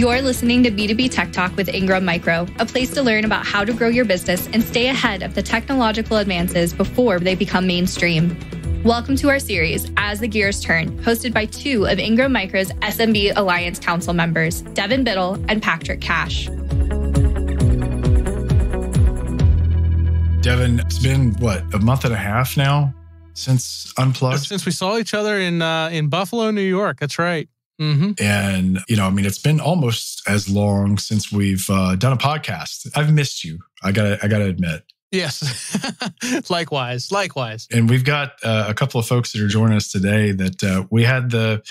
You're listening to B2B Tech Talk with Ingram Micro, a place to learn about how to grow your business and stay ahead of the technological advances before they become mainstream. Welcome to our series, As the Gears Turn, hosted by two of Ingram Micro's SMB Alliance Council members, Devin Bittle and Patrick Cash. Devin, it's been what, a month and a half now since Unplugged? Since we saw each other in uh, in Buffalo, New York. That's right. Mm-hmm. And, you know, I mean, it's been almost as long since we've uh, done a podcast. I've missed you. I gotta, I gotta admit. Yes. likewise. Likewise. And we've got uh, a couple of folks that are joining us today that uh, we had the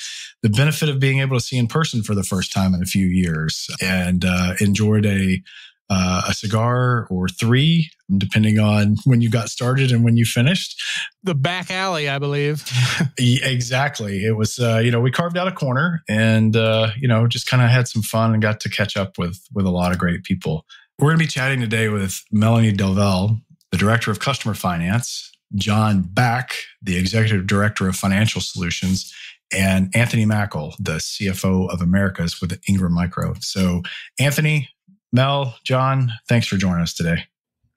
the benefit of being able to see in person for the first time in a few years and uh, enjoyed a uh, a cigar or three, depending on when you got started and when you finished. The back alley, I believe. exactly. It was, uh, you know, we carved out a corner and, uh, you know, just kind of had some fun and got to catch up with with a lot of great people. We're going to be chatting today with Melanie Delvalle, the director of customer finance, John Bak, the executive director of financial solutions, and Anthony Mackle, the CFO of Americas with Ingram Micro. So, Anthony, Mel, John, thanks for joining us today.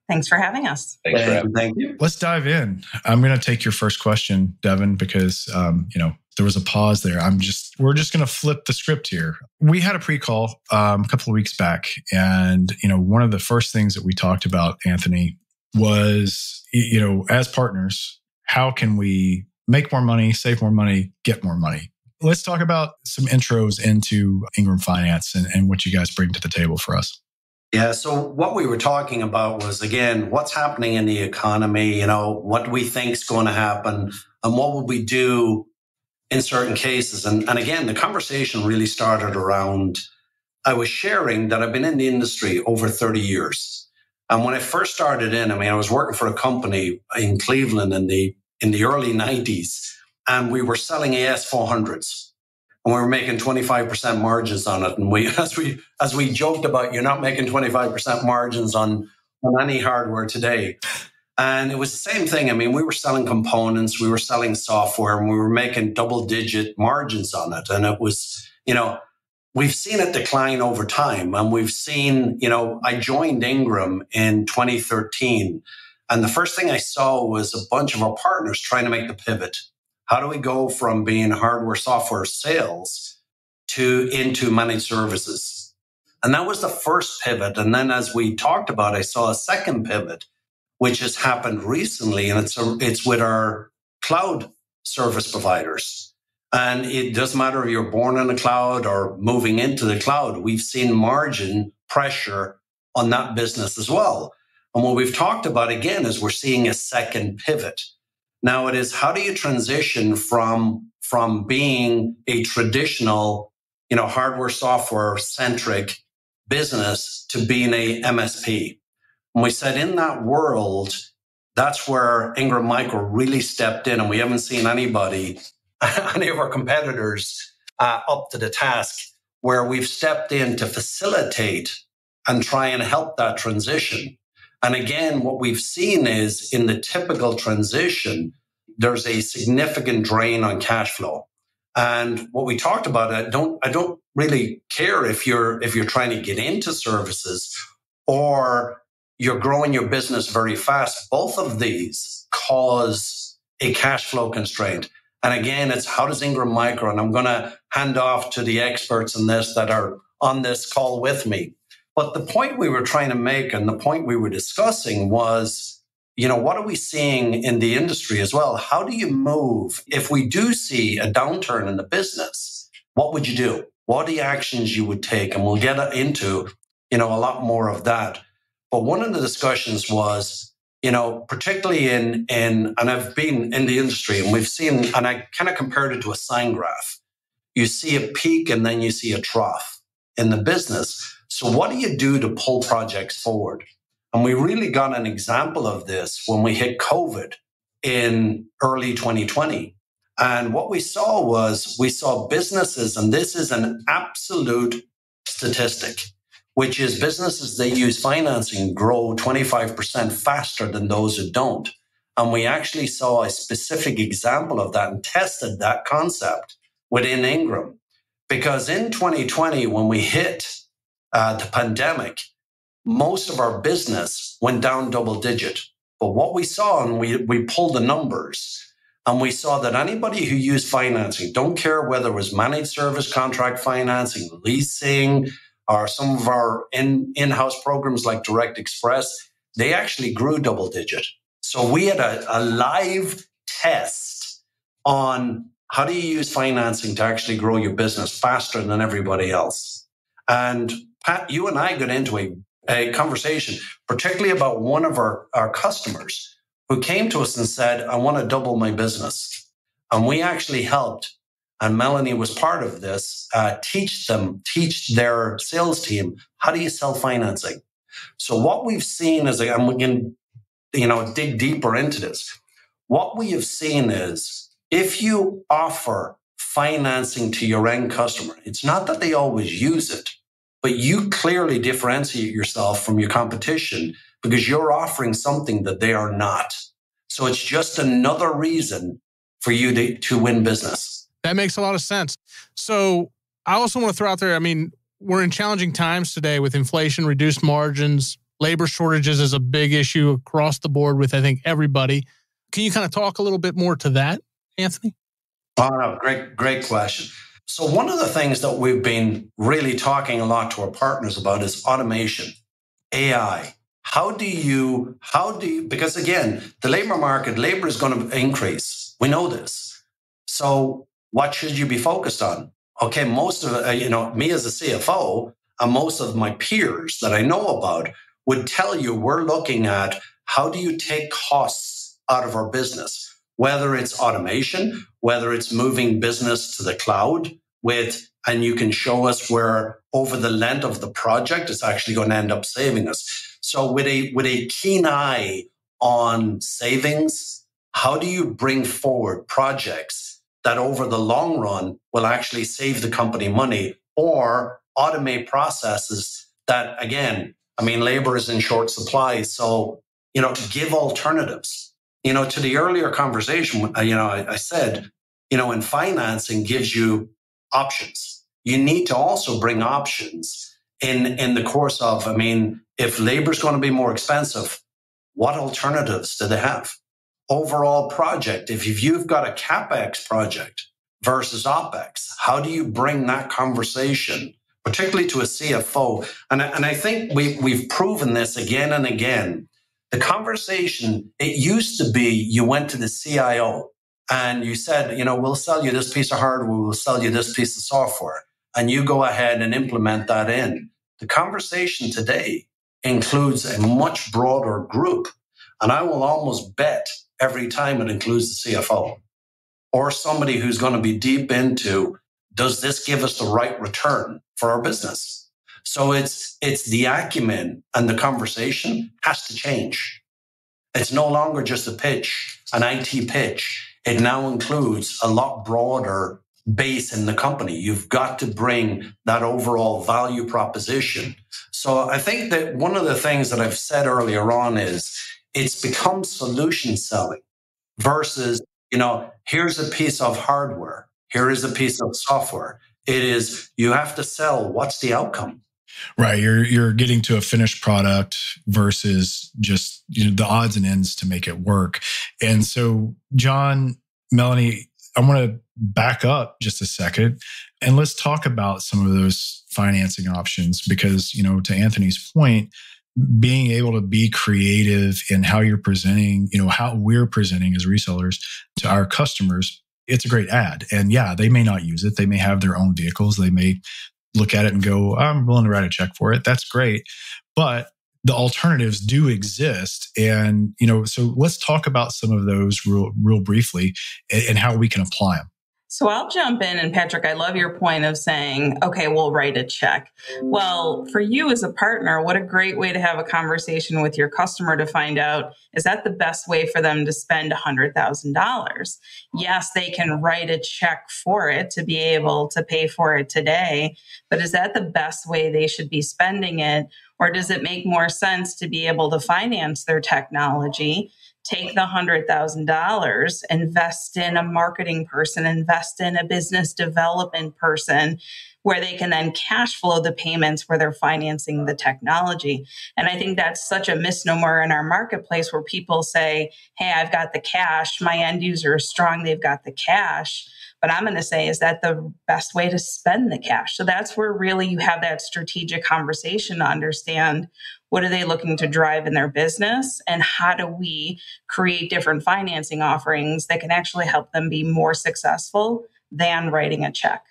Thanks for having us. Thanks for having Thank you. Let's dive in. I'm going to take your first question, Devin, because um, you know there was a pause there. I'm just we're just going to flip the script here. We had a pre-call um, a couple of weeks back, and you know one of the first things that we talked about, Anthony, was you know as partners, how can we make more money, save more money, get more money? Let's talk about some intros into Ingram Finance and, and what you guys bring to the table for us. Yeah. So what we were talking about was again, what's happening in the economy? You know, what we think is going to happen, and what would we do in certain cases? And and again, the conversation really started around. I was sharing that I've been in the industry over 30 years. And when I first started in, I mean, I was working for a company in Cleveland in the in the early 90s, and we were selling AS 400s and we were making 25% margins on it. And we, as we, as we joked about, you're not making 25% margins on, on any hardware today. And it was the same thing. I mean, we were selling components, we were selling software, and we were making double digit margins on it. And it was, you know, we've seen it decline over time. And we've seen, you know, I joined Ingram in 2013. And the first thing I saw was a bunch of our partners trying to make the pivot how do we go from being hardware software sales to into managed services? And that was the first pivot. And then as we talked about, I saw a second pivot, which has happened recently. And it's, a, it's with our cloud service providers. And it doesn't matter if you're born in the cloud or moving into the cloud. We've seen margin pressure on that business as well. And what we've talked about again is we're seeing a second pivot. Now it is how do you transition from from being a traditional, you know, hardware software centric business to being a MSP? And we said in that world, that's where Ingram Micro really stepped in, and we haven't seen anybody, any of our competitors, uh, up to the task where we've stepped in to facilitate and try and help that transition. And again, what we've seen is in the typical transition, there's a significant drain on cash flow. And what we talked about, I don't, I don't really care if you're, if you're trying to get into services or you're growing your business very fast. Both of these cause a cash flow constraint. And again, it's how does Ingram Micro, and I'm going to hand off to the experts in this that are on this call with me. But the point we were trying to make and the point we were discussing was, you know, what are we seeing in the industry as well? How do you move if we do see a downturn in the business? What would you do? What are the actions you would take? And we'll get into, you know, a lot more of that. But one of the discussions was, you know, particularly in in and I've been in the industry and we've seen, and I kind of compared it to a sine graph. You see a peak and then you see a trough in the business. So, what do you do to pull projects forward? And we really got an example of this when we hit COVID in early 2020. And what we saw was we saw businesses, and this is an absolute statistic, which is businesses that use financing grow 25% faster than those who don't. And we actually saw a specific example of that and tested that concept within Ingram Because in 2020, when we hit uh, the pandemic, most of our business went down double digit. But what we saw, and we, we pulled the numbers, and we saw that anybody who used financing, don't care whether it was managed service contract financing, leasing, or some of our in, in-house programs like Direct Express, they actually grew double digit. So we had a, a live test on how do you use financing to actually grow your business faster than everybody else. And Pat, you and I got into a, a conversation, particularly about one of our, our customers who came to us and said, I want to double my business. And we actually helped, and Melanie was part of this, uh, teach them, teach their sales team, how do you sell financing? So what we've seen is, and we can, you know, dig deeper into this. What we have seen is if you offer financing to your end customer, it's not that they always use it, but you clearly differentiate yourself from your competition because you're offering something that they are not. So it's just another reason for you to, to win business. That makes a lot of sense. So I also want to throw out there, I mean, we're in challenging times today with inflation, reduced margins, labor shortages is a big issue across the board with, I think, everybody. Can you kind of talk a little bit more to that, Anthony? Oh, no, great, great question. So, one of the things that we've been really talking a lot to our partners about is automation, AI, how do you, how do you, because again, the labor market, labor is going to increase. We know this. So what should you be focused on? Okay, most of, uh, you know, me as a CFO and most of my peers that I know about would tell you we're looking at how do you take costs out of our business, whether it's automation, whether it's moving business to the cloud with, and you can show us where over the length of the project, it's actually going to end up saving us. So with a with a keen eye on savings, how do you bring forward projects that over the long run will actually save the company money or automate processes that again, I mean labor is in short supply, so you know, give alternatives. You know, to the earlier conversation, uh, you know, I, I said, you know, in financing gives you options. You need to also bring options in in the course of i mean if labor is going to be more expensive what alternatives do they have overall project if you've got a capex project versus opex how do you bring that conversation particularly to a cfo and, and i think we, we've proven this again and again the conversation it used to be you went to the cio and you said you know we'll sell you this piece of hardware we'll sell you this piece of software and you go ahead and implement that in the conversation today includes a much broader group. And I will almost bet every time it includes the CFO or somebody who's going to be deep into does this give us the right return for our business? So it's, it's the acumen and the conversation has to change. It's no longer just a pitch, an IT pitch. It now includes a lot broader base in the company. You've got to bring that overall value proposition. So I think that one of the things that I've said earlier on is it's become solution selling versus, you know, here's a piece of hardware. Here is a piece of software. It is, you have to sell. What's the outcome? Right. You're, you're getting to a finished product versus just you know, the odds and ends to make it work. And so, John, Melanie, I want to back up just a second and let's talk about some of those financing options because, you know, to Anthony's point, being able to be creative in how you're presenting, you know, how we're presenting as resellers to our customers, it's a great ad. And yeah, they may not use it. They may have their own vehicles. They may look at it and go, I'm willing to write a check for it. That's great. But the alternatives do exist and you know so let's talk about some of those real real briefly and, and, how we can apply them so I'll jump in and Patrick, I love your point of saying, okay, we'll write a check. Well, for you as a partner, what a great way to have a conversation with your customer to find out, is that the best way for them to spend $100,000? Yes, they can write a check for it to be able to pay for it today, but is that the best way they should be spending it? Or does it make more sense to be able to finance their technology? Take the $100,000, invest in a marketing person, invest in a business development person where they can then cash flow the payments where they're financing the technology. And I think that's such a misnomer in our marketplace where people say, Hey, I've got the cash. My end user is strong. They've got the cash. But I'm going to say, is that the best way to spend the cash? So that's where really you have that strategic conversation to understand what are they looking to drive in their business? And how do we create different financing offerings that can actually help them be more successful than writing a check.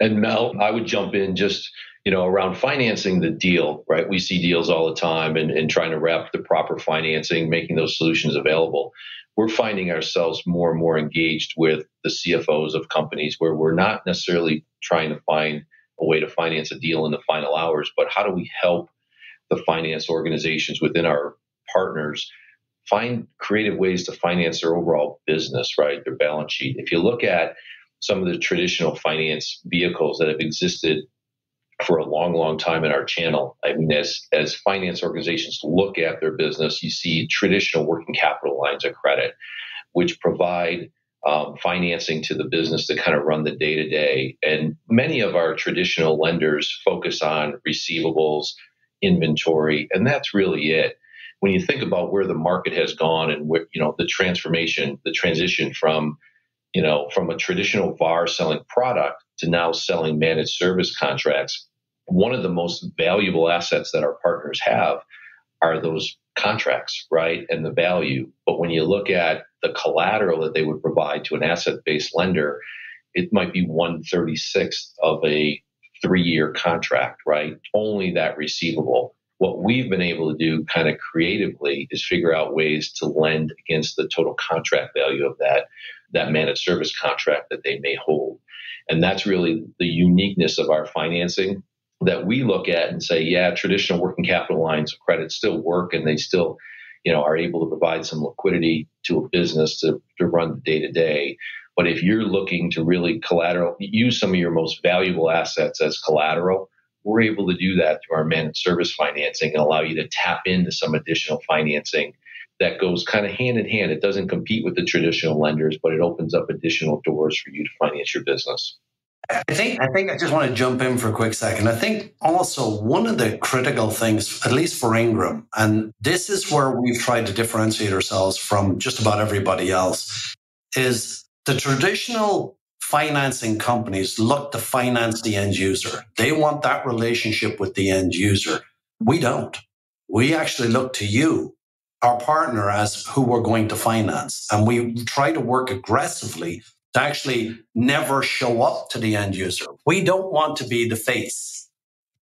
And Mel, I would jump in just you know around financing the deal right? We see deals all the time and, and trying to wrap the proper financing making those solutions available. We're finding ourselves more and more engaged with the cfos of companies where we're not necessarily trying to find a way to finance a deal in the final hours but how do we help the finance organizations within our partners find creative ways to finance their overall business right their balance sheet if you look at some of the traditional finance vehicles that have existed for a long, long time in our channel. I mean, as as finance organizations look at their business, you see traditional working capital lines of credit, which provide um, financing to the business to kind of run the day to day. And many of our traditional lenders focus on receivables, inventory, and that's really it. When you think about where the market has gone and where you know the transformation, the transition from you know, from a traditional VAR selling product to now selling managed service contracts, one of the most valuable assets that our partners have are those contracts, right? And the value. But when you look at the collateral that they would provide to an asset based lender, it might be 136th of a three year contract, right? Only that receivable. What we've been able to do kind of creatively is figure out ways to lend against the total contract value of that that managed service contract that they may hold. And that's really the uniqueness of our financing that we look at and say, yeah, traditional working capital lines of credit still work and they still, you know, are able to provide some liquidity to a business to, to run the day to day. But if you're looking to really collateral, use some of your most valuable assets as collateral, we're able to do that through our managed service financing and allow you to tap into some additional financing that goes kind of hand in hand. It doesn't compete with the traditional lenders, but it opens up additional doors for you to finance your business. I think I think I just want to jump in for a quick second. I think also one of the critical things, at least for Ingram, and this is where we've tried to differentiate ourselves from just about everybody else, is the traditional financing companies look to finance the end user. They want that relationship with the end user. We don't. We actually look to you our partner as who we're going to finance. And we try to work aggressively to actually never show up to the end user. We don't want to be the face.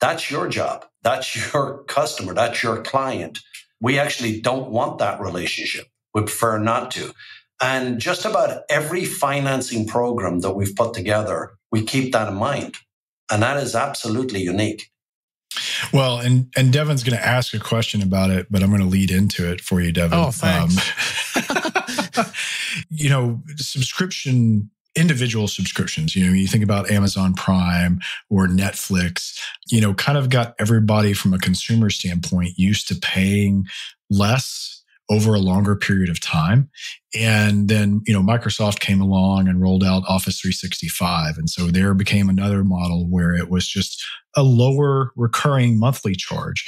That's your job. That's your customer. That's your client. We actually don't want that relationship. We prefer not to. And just about every financing program that we've put together, we keep that in mind. And that is absolutely unique. Well, and and Devin's going to ask a question about it, but I'm going to lead into it for you, Devin. Oh, thanks. Um, you know, subscription individual subscriptions. You know, you think about Amazon Prime or Netflix, you know, kind of got everybody from a consumer standpoint used to paying less over a longer period of time. And then, you know, Microsoft came along and rolled out Office 365. And so there became another model where it was just a lower recurring monthly charge.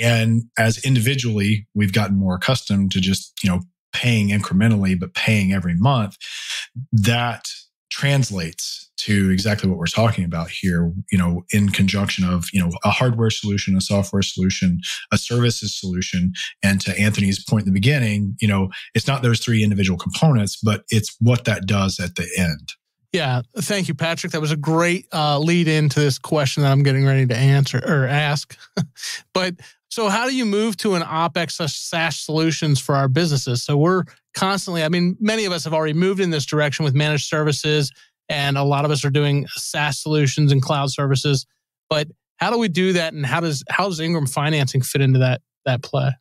And as individually, we've gotten more accustomed to just, you know, paying incrementally, but paying every month. That translates to exactly what we're talking about here you know in conjunction of you know a hardware solution a software solution a services solution. And to anthony's point in the beginning you know it's not those three individual components but it's what that does at the end. Yeah. Thank you patrick. That was a great uh, lead into this question that i'm getting ready to answer or ask. But so how do you move to an opex SaaS solutions for our businesses? So we're constantly, I mean, many of us have already moved in this direction with managed services and a lot of us are doing SaaS solutions and cloud services. But how do we do that, and how does how does Ingram financing fit into that that play?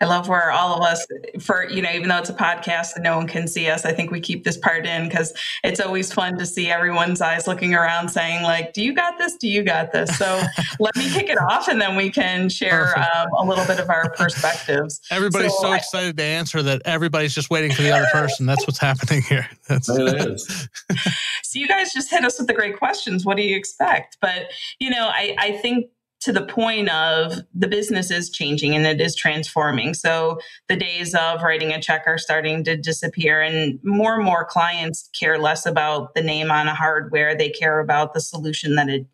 I love where all of us, for, you know, even though it's a podcast and no one can see us, I think we keep this part in because it's always fun to see everyone's eyes looking around saying, like, do you got this? Do you got this? So let me kick it off and then we can share um, a little bit of our perspectives. Everybody's so, so excited to answer that everybody's just waiting for the other person. That's what's happening here. That's it is. so you guys just hit us with the great questions. What do you expect? But, you know, I, I think to the point of the business is changing and it is transforming. So the days of writing a check are starting to disappear, and more and more clients care less about the name on a hardware. They care about the solution that it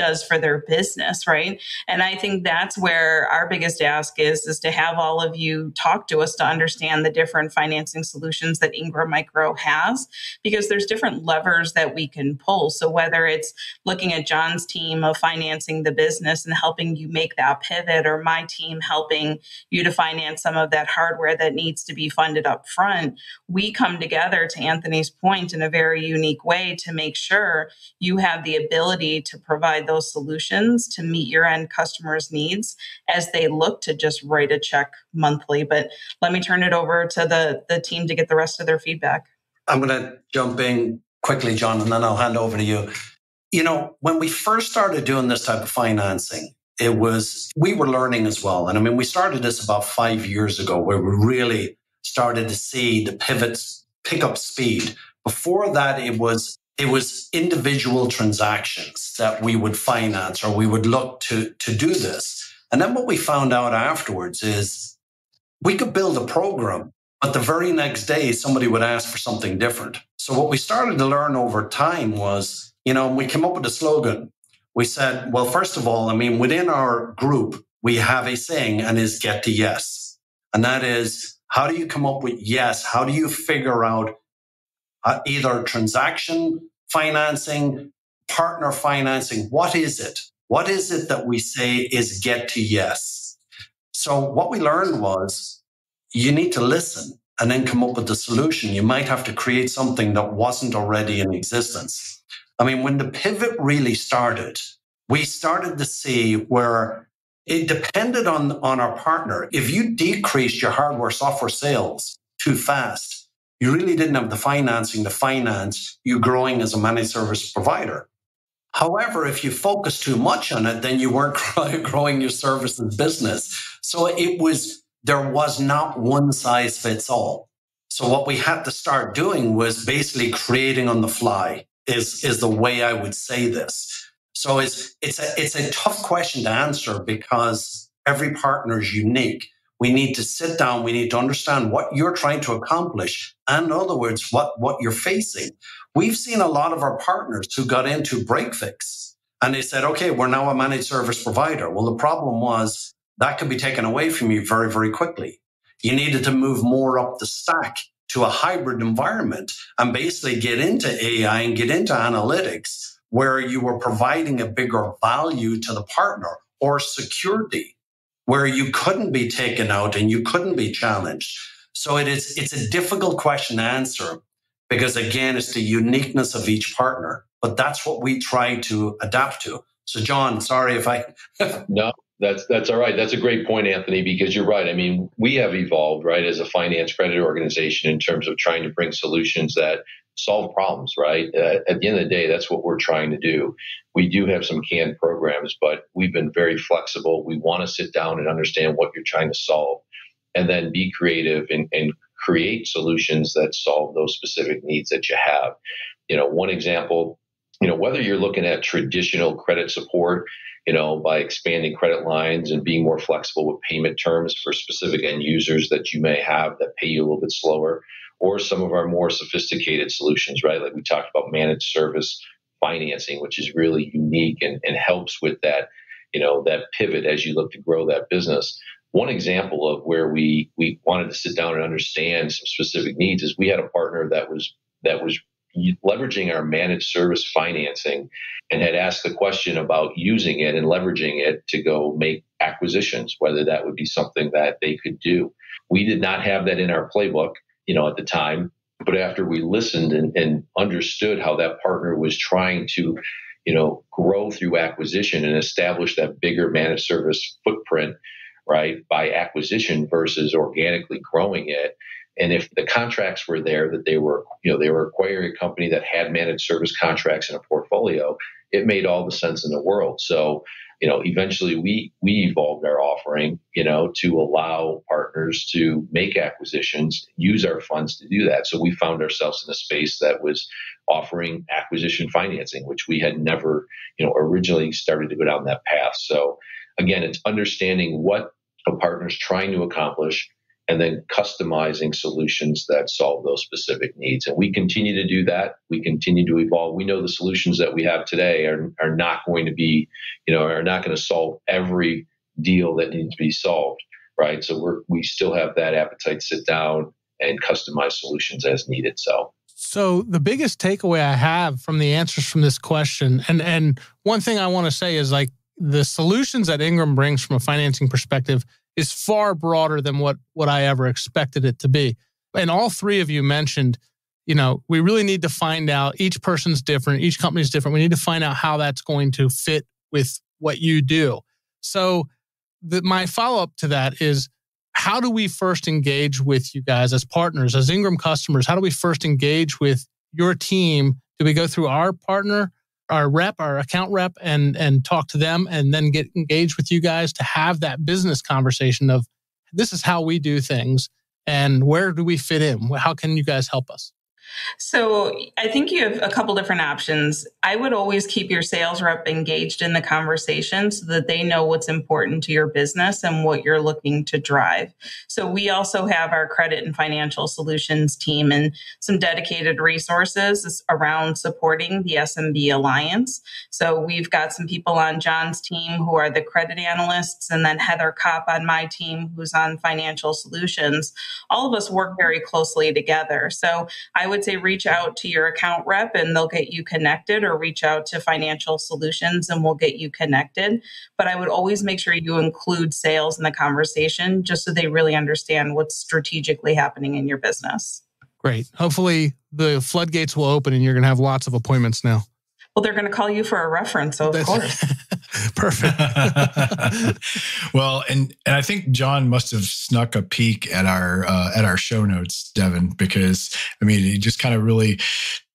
does for their business, right? And I think that's where our biggest ask is is to have all of you talk to us to understand the different financing solutions that Ingram Micro has because there's different levers that we can pull. So whether it's looking at John's team of financing the business and helping you make that pivot or my team helping you to finance some of that hardware that needs to be funded up front, we come together to Anthony's point in a very unique way to make sure you have the ability to provide those solutions to meet your end customers' needs as they look to just write a check monthly. But let me turn it over to the, the team to get the rest of their feedback. I'm going to jump in quickly, John, and then I'll hand over to you. You know, when we first started doing this type of financing, it was, we were learning as well. And I mean, we started this about five years ago where we really started to see the pivots pick up speed. Before that, it was it was individual transactions that we would finance or we would look to, to do this. And then what we found out afterwards is we could build a program, but the very next day somebody would ask for something different. So what we started to learn over time was, you know, we came up with a slogan. We said, well, first of all, I mean, within our group, we have a saying and is get to yes. And that is, how do you come up with yes? How do you figure out uh, either transaction financing, partner financing. What is it? What is it that we say is get to yes? So what we learned was you need to listen and then come up with the solution. You might have to create something that wasn't already in existence. I mean, when the pivot really started, we started to see where it depended on, on our partner. If you decreased your hardware software sales too fast, you really didn't have the financing to finance you growing as a managed service provider. However, if you focus too much on it, then you weren't growing your services business. So it was, there was not one size fits all. So what we had to start doing was basically creating on the fly is, is the way I would say this. So it's, it's a, it's a tough question to answer because every partner is unique. We need to sit down. We need to understand what you're trying to accomplish. And in other words, what, what you're facing. We've seen a lot of our partners who got into break fix and they said, okay, we're now a managed service provider. Well, the problem was that could be taken away from you very, very quickly. You needed to move more up the stack to a hybrid environment and basically get into AI and get into analytics where you were providing a bigger value to the partner or security where you couldn't be taken out and you couldn't be challenged. So it is, it's a difficult question to answer because again, it's the uniqueness of each partner, but that's what we try to adapt to. So John, sorry if I. no, that's, that's all right. That's a great point, Anthony, because you're right. I mean, we have evolved, right, as a finance credit organization in terms of trying to bring solutions that solve problems, right? Uh, at the end of the day, that's what we're trying to do. We do have some canned programs, but we've been very flexible. We want to sit down and understand what you're trying to solve and then be creative and, and create solutions that solve those specific needs that you have. You know, one example, you know, whether you're looking at traditional credit support, you know, by expanding credit lines and being more flexible with payment terms for specific end users that you may have that pay you a little bit slower, or some of our more sophisticated solutions, right? Like we talked about managed service financing, which is really unique and, and helps with that, you know, that pivot as you look to grow that business. One example of where we we wanted to sit down and understand some specific needs is we had a partner that was that was leveraging our managed service financing and had asked the question about using it and leveraging it to go make acquisitions, whether that would be something that they could do. We did not have that in our playbook you know, at the time. But after we listened and, and understood how that partner was trying to, you know, grow through acquisition and establish that bigger managed service footprint, right, by acquisition versus organically growing it. And if the contracts were there that they were, you know, they were acquiring a company that had managed service contracts in a portfolio, it made all the sense in the world. So, you know, eventually we we evolved our offering, you know, to allow partners to make acquisitions, use our funds to do that. So we found ourselves in a space that was offering acquisition financing, which we had never, you know, originally started to go down that path. So again, it's understanding what a partner's trying to accomplish and then customizing solutions that solve those specific needs. And we continue to do that. We continue to evolve. We know the solutions that we have today are, are not going to be, you know, are not going to solve every deal that needs to be solved, right? So we're we still have that appetite to sit down and customize solutions as needed. So so the biggest takeaway I have from the answers from this question, and and one thing I want to say is like the solutions that Ingram brings from a financing perspective is far broader than what what I ever expected it to be. And all three of you mentioned, you know, we really need to find out each person's different, each company's different. We need to find out how that's going to fit with what you do. So the, my follow up to that is how do we first engage with you guys as partners, as Ingram customers? How do we first engage with your team? Do we go through our partner, our rep, our account rep, and and talk to them, and then get engaged with you guys to have that business conversation of this is how we do things, and where do we fit in? How can you guys help us? So I think you have a couple different options. I would always keep your sales rep engaged in the conversation so that they know what's important to your business and what you're looking to drive. So we also have our credit and financial solutions team and some dedicated resources around supporting the SMB Alliance. So we've got some people on John's team who are the credit analysts and then Heather Kopp on my team who's on financial solutions. All of us work very closely together. So I would would say reach out to your account rep and they'll get you connected, or reach out to Financial Solutions and we'll get you connected. But I would always make sure you include sales in the conversation just so they really understand what's strategically happening in your business. Great. Hopefully, the floodgates will open and you're going to have lots of appointments now. Well, they're going to call you for a reference, so of That's course. Perfect. well, and and I think John must have snuck a peek at our uh, at our show notes, Devin, because I mean, he just kind of really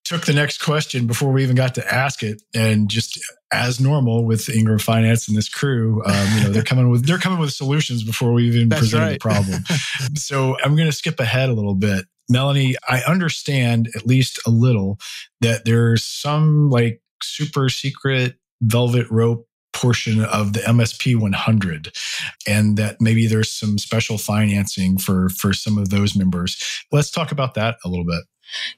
took the next question before we even got to ask it, and just as normal with Ingram Finance and this crew, um, you know, they're coming with they're coming with solutions before we even That's presented right. the problem. so I'm going to skip ahead a little bit. Melanie, I understand at least a little that there's some like super secret velvet rope portion of the MSP 100 and that maybe there's some special financing for for some of those members. Let's talk about that a little bit.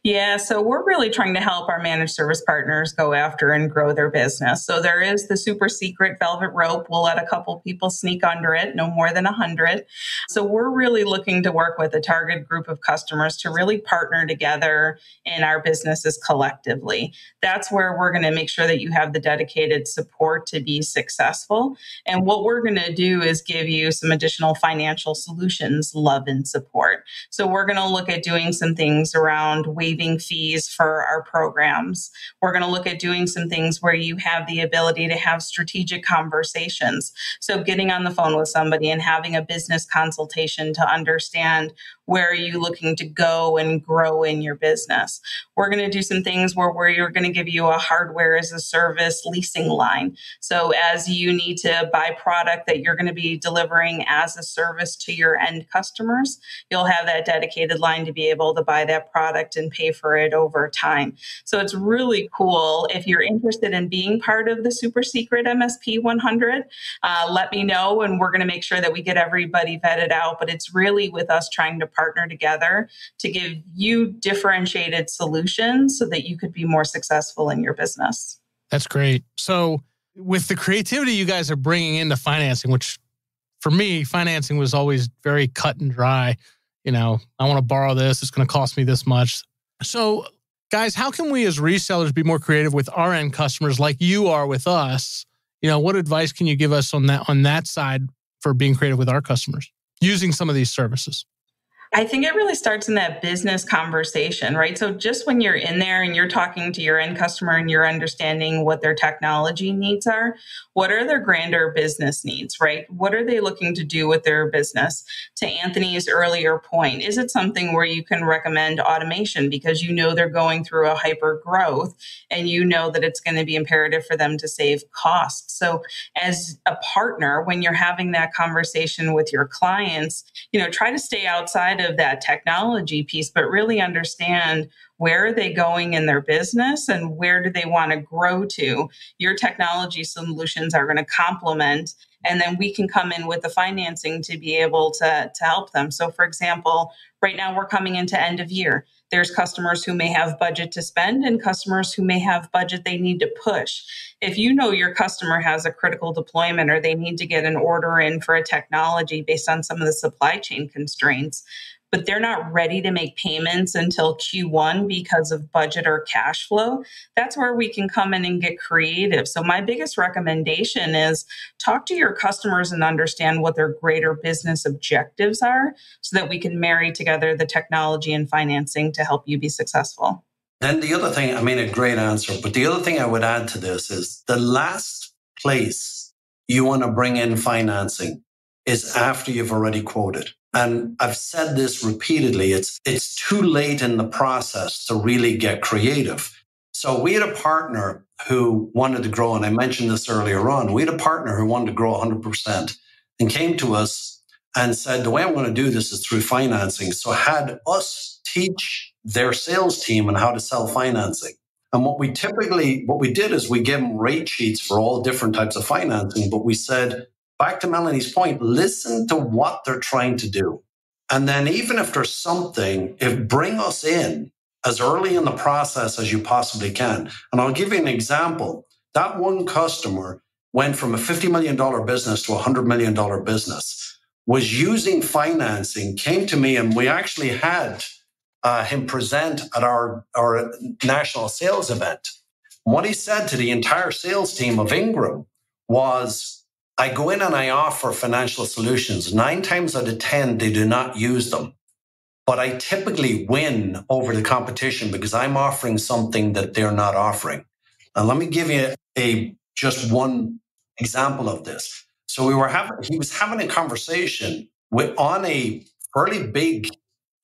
Yeah, so we're really trying to help our managed service partners go after and grow their business. So there is the super secret velvet rope. We'll let a couple people sneak under it, no more than 100. So we're really looking to work with a target group of customers to really partner together in our businesses collectively. That's where we're going to make sure that you have the dedicated support to be successful. And what we're going to do is give you some additional financial solutions, love, and support. So we're going to look at doing some things around around waiving fees for our programs. We're going to look at doing some things where you have the ability to have strategic conversations. So, getting on the phone with somebody and having a business consultation to understand where are you looking to go and grow in your business. We're going to do some things where we're going to give you a hardware as a service leasing line. So, as you need to buy product that you're going to be delivering as a service to your end customers, you'll have that dedicated line to be able to buy that product product and pay for it over time. So it's really cool. If you're interested in being part of the super secret MSP 100, uh, let me know and we're going to make sure that we get everybody vetted out. But it's really with us trying to partner together to give you differentiated solutions so that you could be more successful in your business. That's great. So, with the creativity you guys are bringing into financing, which for me, financing was always very cut and dry you know, I want to borrow this. It's going to cost me this much. So, guys, how can we as resellers be more creative with our end customers like you are with us? You know, what advice can you give us on that on that side for being creative with our customers using some of these services? I think it really starts in that business conversation, right? So just when you're in there and you're talking to your end customer and you're understanding what their technology needs are, what are their grander business needs, right? What are they looking to do with their business? To Anthony's earlier point, is it something where you can recommend automation because you know they're going through a hyper growth and you know that it's going to be imperative for them to save costs? So as a partner, when you're having that conversation with your clients, you know, try to stay outside of that technology piece, but really understand where are they going in their business and where do they want to grow to. Your technology solutions are going to complement and then we can come in with the financing to be able to, to help them. So for example, right now we're coming into end of year. There's customers who may have budget to spend and customers who may have budget they need to push. If you know your customer has a critical deployment or they need to get an order in for a technology based on some of the supply chain constraints, but they're not ready to make payments until Q1 because of budget or cash flow, that's where we can come in and get creative. So, my biggest recommendation is talk to your customers and understand what their greater business objectives are so that we can marry together the technology and financing to help you be successful. Then the other thing, I mean, a great answer, but the other thing I would add to this is the last place you want to bring in financing is after you've already quoted. And I've said this repeatedly. It's, it's too late in the process to really get creative. So we had a partner who wanted to grow, and I mentioned this earlier on. We had a partner who wanted to grow 100% and came to us and said, the way I'm going to do this is through financing. So had us teach their sales team on how to sell financing. And what we typically, what we did is we gave them rate sheets for all different types of financing, but we said, back to Melanie's point, listen to what they're trying to do. And then even if there's something, if bring us in as early in the process as you possibly can. And I'll give you an example. That one customer went from a $50 million business to a $100 million business, was using financing, came to me, and we actually had uh, him present at our, our national sales event. What he said to the entire sales team of Ingram was, I go in and I offer financial solutions. Nine times out of 10, they do not use them. But I typically win over the competition because I'm offering something that they're not offering. And let me give you a just one example of this. So we were having, he was having a conversation with, on a fairly big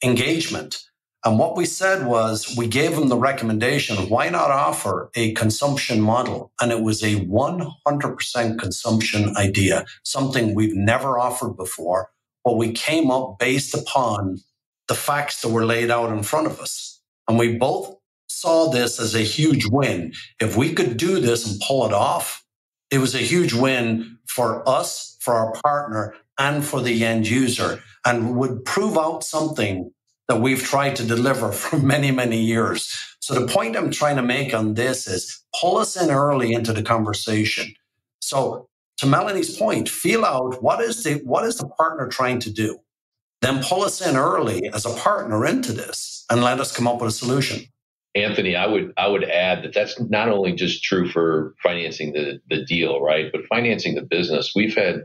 engagement and what we said was we gave them the recommendation why not offer a consumption model? And it was a 100% consumption idea, something we've never offered before, but we came up based upon the facts that were laid out in front of us. And we both saw this as a huge win. If we could do this and pull it off, it was a huge win for us, for our partner, and for the end user, and would prove out something that we've tried to deliver for many, many years. So the point I'm trying to make on this is pull us in early into the conversation. So to Melanie's point, feel out what is the what is the partner trying to do? Then pull us in early as a partner into this and let us come up with a solution. Anthony, I would I would add that that's not only just true for financing the the deal, right, but financing the business. We've had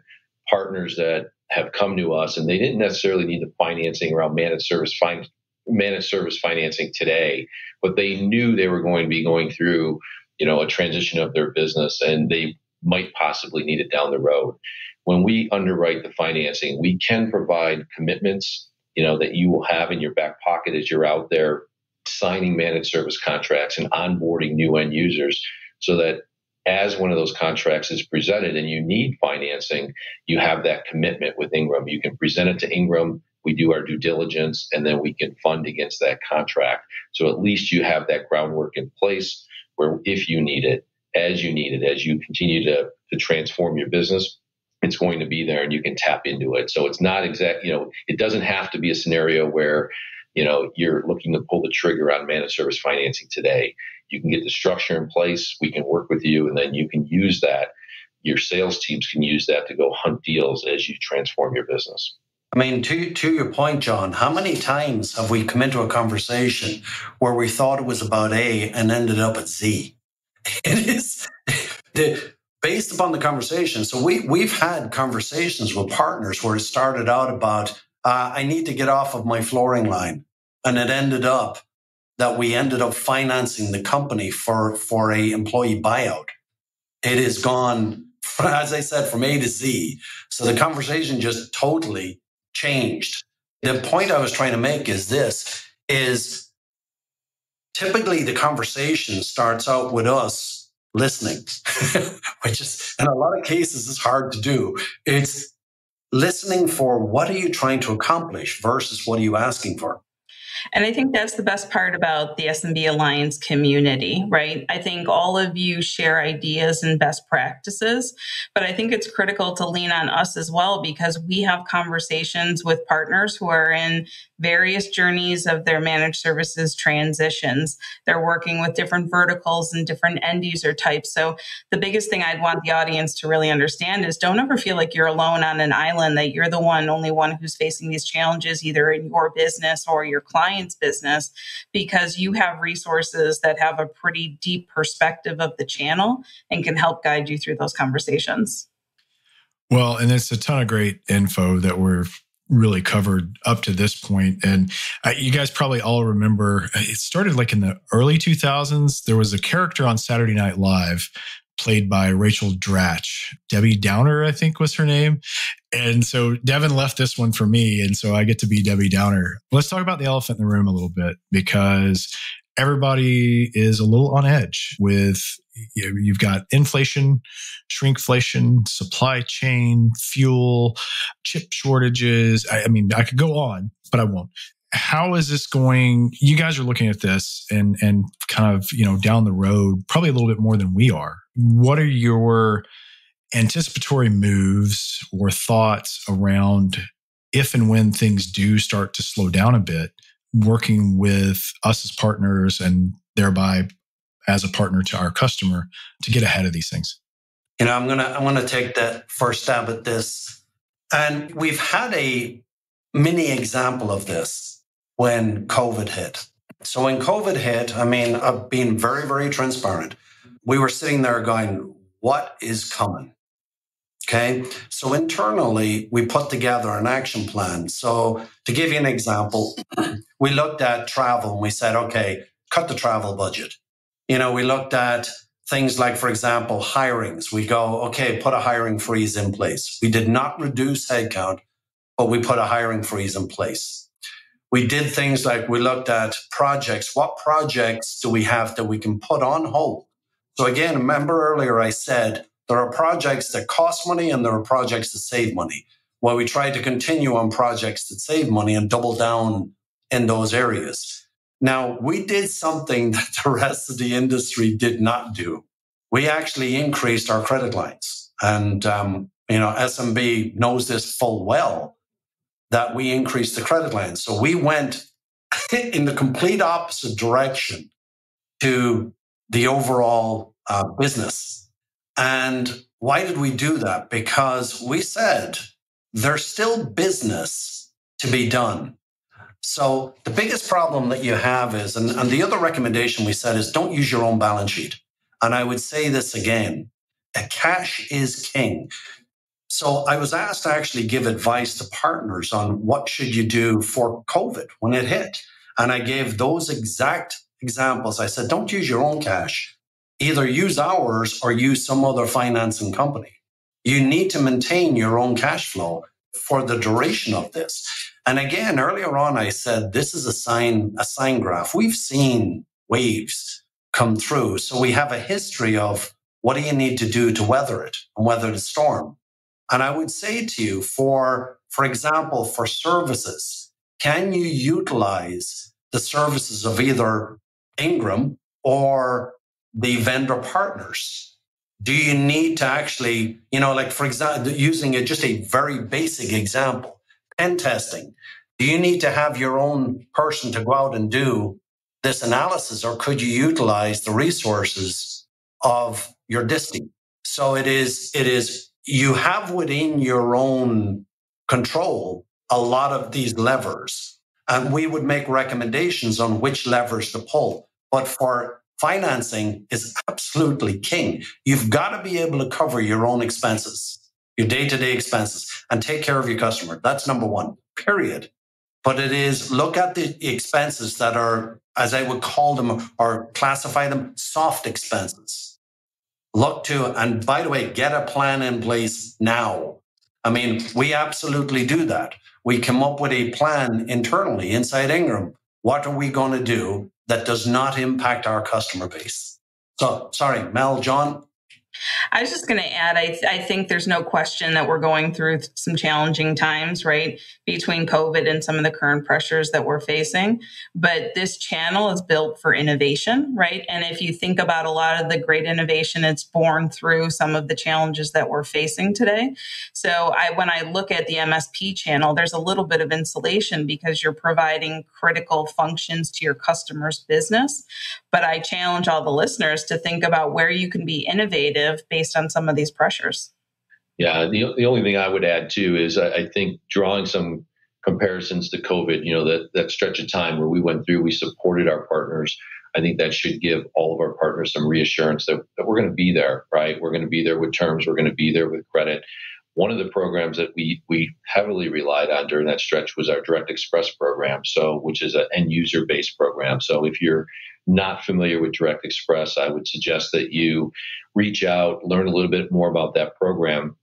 partners that have come to us and they didn't necessarily need the financing around managed service fin- managed service financing today, but they knew they were going to be going through, you know, a transition of their business and they might possibly need it down the road. When we underwrite the financing, we can provide commitments, you know, that you will have in your back pocket as you're out there signing managed service contracts and onboarding new end users so that as one of those contracts is presented and you need financing, you have that commitment with Ingram. You can present it to Ingram. We do our due diligence and then we can fund against that contract. So at least you have that groundwork in place where if you need it, as you need it, as you continue to, to transform your business, it's going to be there and you can tap into it. So it's not exact, you know, it doesn't have to be a scenario where, you know, you're looking to pull the trigger on managed service financing today you can get the structure in place. We can work with you, and then you can use that. Your sales teams can use that to go hunt deals as you transform your business. I mean, to to your point, John, how many times have we come into a conversation where we thought it was about A and ended up at Z? It is the, based upon the conversation. So we we've had conversations with partners where it started out about uh, I need to get off of my flooring line. And it ended up that we ended up financing the company for, for a employee buyout. It has gone, as I said, from A to Z. So the conversation just totally changed. The point I was trying to make is this is typically the conversation starts out with us listening, which is in a lot of cases is hard to do. It's listening for what are you trying to accomplish versus what are you asking for. And I think that's the best part about the SMB Alliance community, right? I think all of you share ideas and best practices, but I think it's critical to lean on us as well because we have conversations with partners who are in various journeys of their managed services transitions. They're working with different verticals and different end user types. So the biggest thing I'd want the audience to really understand is don't ever feel like you're alone on an island, that you're the one, only one who's facing these challenges, either in your business or your client's business because you have resources that have a pretty deep perspective of the channel and can help guide you through those conversations. Well, and it's a ton of great info that we're really covered up to this point. And uh, you guys probably all remember uh, it started like in the early 2000s. There was a character on Saturday Night Live played by Rachel Dratch. Debbie Downer, I think was her name. And so Devin left this one for me. And so I get to be Debbie Downer. Let's talk about the elephant in the room a little bit because everybody is a little on edge with you've got inflation, shrinkflation, supply chain, fuel, chip shortages. I, I mean, I could go on, but I won't. How is this going? You guys are looking at this and and kind of you know down the road probably a little bit more than we are. What are your anticipatory moves or thoughts around if and when things do start to slow down a bit, working with us as partners and thereby as a partner to our customer to get ahead of these things? You know, I'm gonna I'm gonna take that first stab at this. And we've had a mini example of this when COVID hit. So when COVID hit, I mean, I've been very, very transparent we were sitting there going, what is coming? Okay. So internally, we put together an action plan. So to give you an example, we looked at travel and we said, okay, cut the travel budget. You know, we looked at things like, for example, hirings. We go, okay, put a hiring freeze in place. We did not reduce headcount, but we put a hiring freeze in place. We did things like we looked at projects. What projects do we have that we can put on hold? So again, remember earlier I said there are projects that cost money and there are projects that save money. Well, we try to continue on projects that save money and double down in those areas. Now, we did something that the rest of the industry did not do. We actually increased our credit lines. And, um, you know, SMB knows this full well that we increased the credit lines. So we went in the complete opposite direction to the overall uh, business. And why did we do that? Because we said there's still business to be done. So the biggest problem that you have is, and, and the other recommendation we said is don't use your own balance sheet. And I would say this again, a cash is king. So I was asked to actually give advice to partners on what should you do for COVID when it hit. And I gave those exact examples. I said, don't use your own cash. Either use ours or use some other financing company. You need to maintain your own cash flow for the duration of this. And again, earlier on, I said this is a sine, a sine graph. We've seen waves come through. So we have a history of what do you need to do to weather it and weather the storm? And I would say to you, for, for example, for services, can you utilize the services of either Ingram or the vendor partners? Do you need to actually, you know, like for example, using a, just a very basic example, pen testing. Do you need to have your own person to go out and do this analysis, or could you utilize the resources of your disty? So it is, it is, you have within your own control a lot of these levers, and we would make recommendations on which levers to pull. But for financing is absolutely king. You've got to be able to cover your own expenses, your day to day expenses, and take care of your customer. That's number one. period. But it is look at the expenses that are, as I would call them or classify them, soft expenses. Look to, and by the way, get a plan in place now. I mean, we absolutely do that. We come up with a plan internally inside Ingram. What are we going to do that does not impact our customer base? So, sorry, Mel, John, I was just going to add, I, th- I think there's no question that we're going through some challenging times, right? Between COVID and some of the current pressures that we're facing. But this channel is built for innovation, right? And if you think about a lot of the great innovation, it's born through some of the challenges that we're facing today. So I, when I look at the MSP channel, there's a little bit of insulation because you're providing critical functions to your customer's business. But I challenge all the listeners to think about where you can be innovative based on some of these pressures. Yeah, the, the only thing I would add too is I, I think drawing some comparisons to COVID, you know, that, that stretch of time where we went through, we supported our partners. I think that should give all of our partners some reassurance that, that we're going to be there, right? We're going to be there with terms, we're going to be there with credit. One of the programs that we we heavily relied on during that stretch was our Direct Express program, so which is an end user based program. So if you're not familiar with Direct Express, I would suggest that you reach out, learn a little bit more about that program,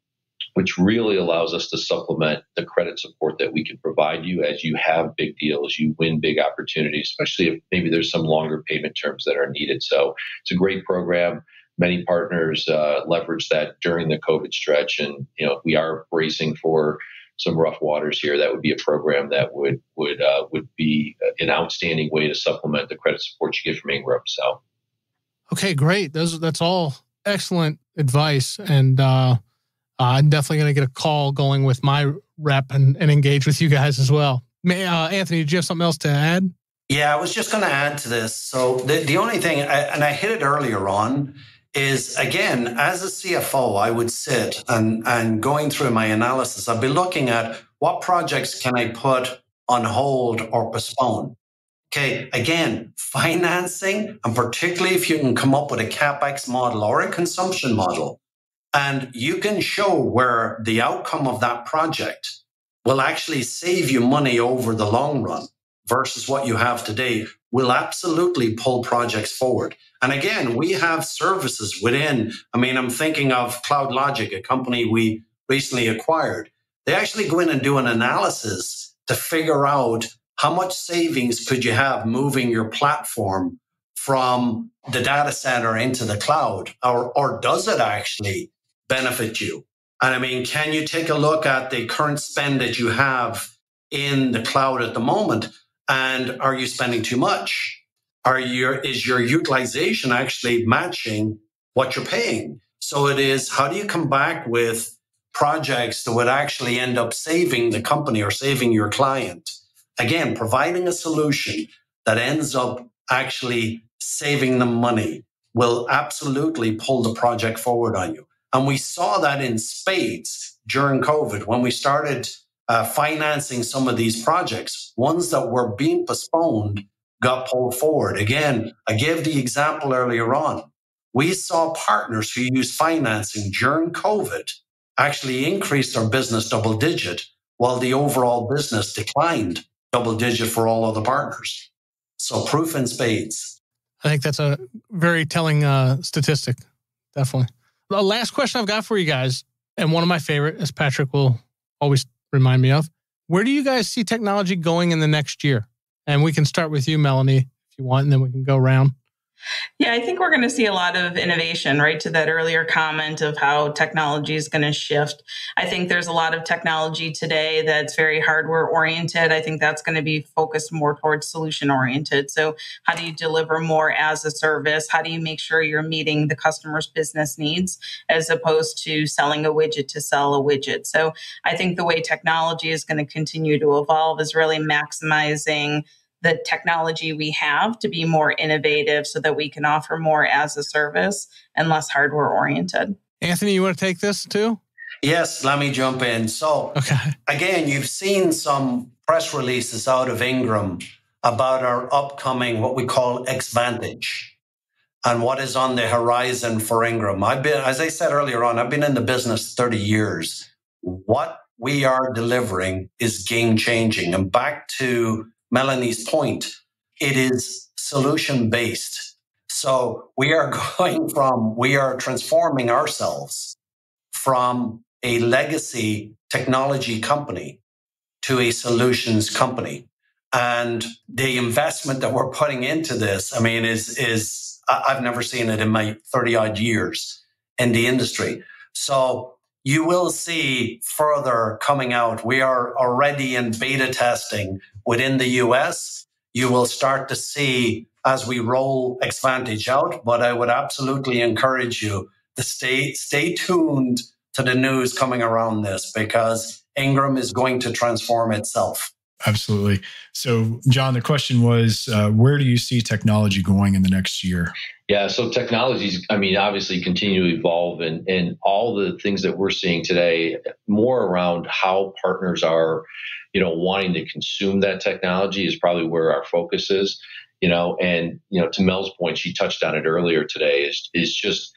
which really allows us to supplement the credit support that we can provide you as you have big deals, you win big opportunities, especially if maybe there's some longer payment terms that are needed. So it's a great program. Many partners uh, leverage that during the COVID stretch, and you know we are bracing for some rough waters here, that would be a program that would would uh, would be an outstanding way to supplement the credit support you get from Ingram. So, okay, great. Those that's all excellent advice, and uh, I'm definitely going to get a call going with my rep and, and engage with you guys as well. May, uh, Anthony, did you have something else to add? Yeah, I was just going to add to this. So the the only thing, and I hit it earlier on is again, as a CFO, I would sit and, and going through my analysis, I'd be looking at what projects can I put on hold or postpone. Okay, again, financing, and particularly if you can come up with a capex model or a consumption model, and you can show where the outcome of that project will actually save you money over the long run versus what you have today, will absolutely pull projects forward. And again, we have services within. I mean, I'm thinking of CloudLogic, a company we recently acquired. They actually go in and do an analysis to figure out how much savings could you have moving your platform from the data center into the cloud, or, or does it actually benefit you? And I mean, can you take a look at the current spend that you have in the cloud at the moment? And are you spending too much? Are your, is your utilization actually matching what you're paying? So it is, how do you come back with projects that would actually end up saving the company or saving your client? Again, providing a solution that ends up actually saving them money will absolutely pull the project forward on you. And we saw that in spades during COVID when we started uh, financing some of these projects. Ones that were being postponed got pulled forward. Again, I gave the example earlier on. We saw partners who used financing during COVID actually increase their business double digit while the overall business declined double digit for all other partners. So proof in spades. I think that's a very telling uh, statistic. Definitely. The last question I've got for you guys, and one of my favorite, as Patrick will always remind me of. Where do you guys see technology going in the next year? And we can start with you, Melanie, if you want, and then we can go around. Yeah, I think we're going to see a lot of innovation, right? To that earlier comment of how technology is going to shift. I think there's a lot of technology today that's very hardware oriented. I think that's going to be focused more towards solution oriented. So, how do you deliver more as a service? How do you make sure you're meeting the customer's business needs as opposed to selling a widget to sell a widget? So, I think the way technology is going to continue to evolve is really maximizing the technology we have to be more innovative so that we can offer more as a service and less hardware oriented. Anthony, you want to take this too? Yes, let me jump in. So, okay. again, you've seen some press releases out of Ingram about our upcoming, what we call Xvantage and what is on the horizon for Ingram. I've been, as I said earlier on, I've been in the business 30 years. What we are delivering is game changing. And back to Melanie's point, it is solution based. So we are going from, we are transforming ourselves from a legacy technology company to a solutions company. And the investment that we're putting into this, I mean, is, is, I've never seen it in my 30 odd years in the industry. So you will see further coming out. We are already in beta testing within the US. You will start to see as we roll Xvantage out, but I would absolutely encourage you to stay, stay tuned to the news coming around this because Ingram is going to transform itself. Absolutely. So, John, the question was uh, where do you see technology going in the next year? Yeah, so technologies, I mean, obviously continue to evolve and, and all the things that we're seeing today, more around how partners are, you know, wanting to consume that technology is probably where our focus is, you know, and, you know, to Mel's point, she touched on it earlier today, is, is just,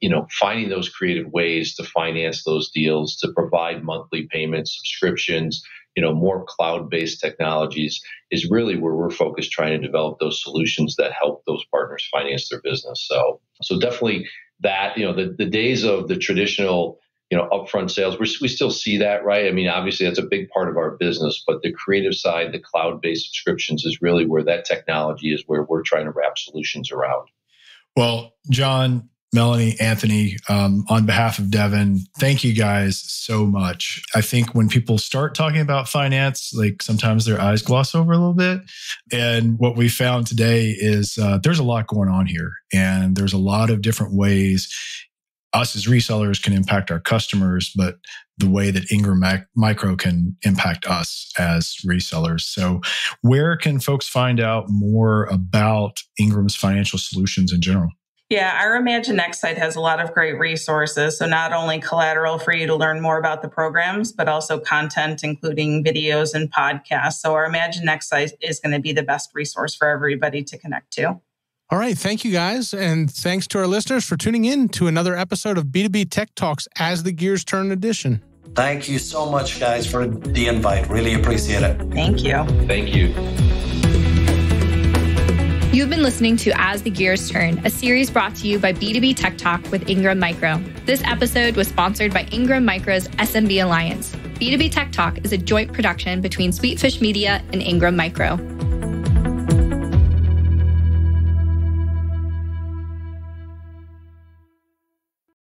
you know, finding those creative ways to finance those deals, to provide monthly payments, subscriptions, you know, more cloud-based technologies is really where we're focused trying to develop those solutions that help those partners finance their business. So, so definitely that, you know, the, the days of the traditional, you know, upfront sales, we we still see that, right? I mean, obviously that's a big part of our business, but the creative side, the cloud-based subscriptions is really where that technology is where we're trying to wrap solutions around. Well, John, Melanie, Anthony, um, on behalf of Devin, thank you guys so much. I think when people start talking about finance, like sometimes their eyes gloss over a little bit. And what we found today is uh, there's a lot going on here, and there's a lot of different ways us as resellers can impact our customers, but the way that Ingram Micro can impact us as resellers. So, where can folks find out more about Ingram's financial solutions in general? Yeah, our Imagine Next site has a lot of great resources. So, not only collateral for you to learn more about the programs, but also content, including videos and podcasts. So, our Imagine Next site is going to be the best resource for everybody to connect to. All right. Thank you guys. And thanks to our listeners for tuning in to another episode of B2B Tech Talks as the Gears Turn edition. Thank you so much, guys, for the invite. Really appreciate it. Thank you. Thank you. You've been listening to As the Gears Turn, a series brought to you by B2B Tech Talk with Ingram Micro. This episode was sponsored by Ingram Micro's SMB Alliance. B2B Tech Talk is a joint production between Sweetfish Media and Ingram Micro.